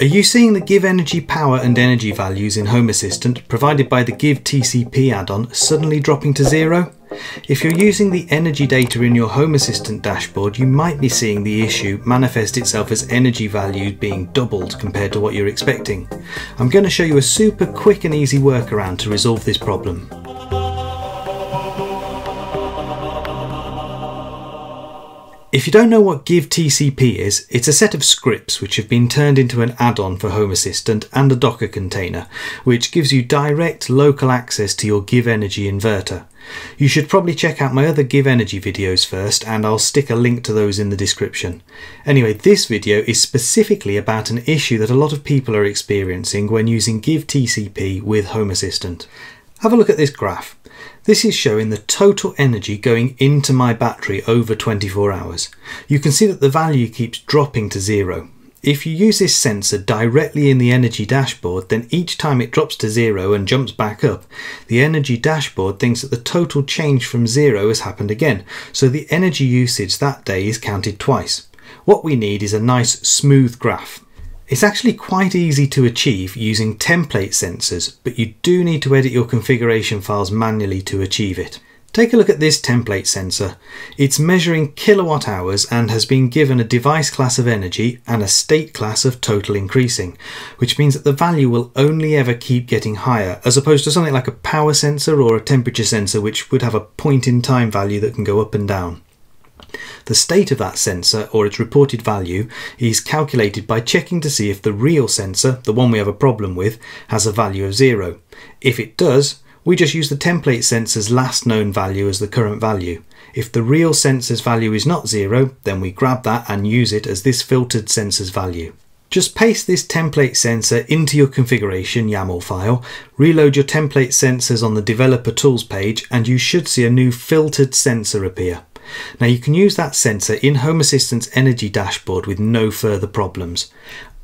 Are you seeing the GivEnergy power and energy values in Home Assistant provided by the GivTCP add-on suddenly dropping to zero? If you're using the energy data in your Home Assistant dashboard, you might be seeing the issue manifest itself as energy values being doubled compared to what you're expecting. I'm going to show you a super quick and easy workaround to resolve this problem. If you don't know what GivTCP is, it's a set of scripts which have been turned into an add-on for Home Assistant and a Docker container, which gives you direct local access to your GivEnergy inverter. You should probably check out my other GivEnergy videos first and I'll stick a link to those in the description. Anyway, this video is specifically about an issue that a lot of people are experiencing when using GivTCP with Home Assistant. Have a look at this graph. This is showing the total energy going into my battery over 24 hours. You can see that the value keeps dropping to zero. If you use this sensor directly in the energy dashboard, then each time it drops to zero and jumps back up, the energy dashboard thinks that the total change from zero has happened again, so the energy usage that day is counted twice. What we need is a nice smooth graph. It's actually quite easy to achieve using template sensors, but you do need to edit your configuration files manually to achieve it. Take a look at this template sensor. It's measuring kilowatt hours and has been given a device class of energy and a state class of total increasing, which means that the value will only ever keep getting higher, as opposed to something like a power sensor or a temperature sensor, which would have a point in time value that can go up and down. The state of that sensor or its reported value is calculated by checking to see if the real sensor, the one we have a problem with, has a value of zero. If it does, we just use the template sensor's last known value as the current value. If the real sensor's value is not zero, then we grab that and use it as this filtered sensor's value. Just paste this template sensor into your configuration YAML file, reload your template sensors on the developer tools page and you should see a new filtered sensor appear. Now you can use that sensor in Home Assistant's energy dashboard with no further problems.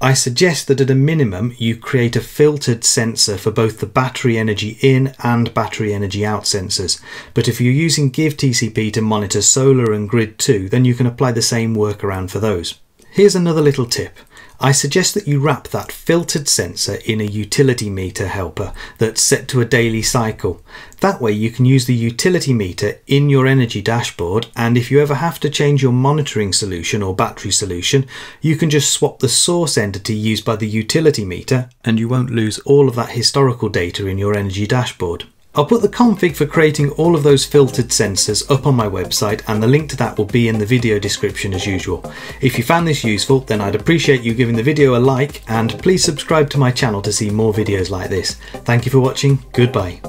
I suggest that at a minimum you create a filtered sensor for both the battery energy in and battery energy out sensors. But if you're using GivTCP to monitor solar and grid too, then you can apply the same workaround for those. Here's another little tip. I suggest that you wrap that filtered sensor in a utility meter helper that's set to a daily cycle. That way you can use the utility meter in your energy dashboard and if you ever have to change your monitoring solution or battery solution, you can just swap the source entity used by the utility meter and you won't lose all of that historical data in your energy dashboard. I'll put the config for creating all of those filtered sensors up on my website and the link to that will be in the video description as usual. If you found this useful then I'd appreciate you giving the video a like and please subscribe to my channel to see more videos like this. Thank you for watching, goodbye.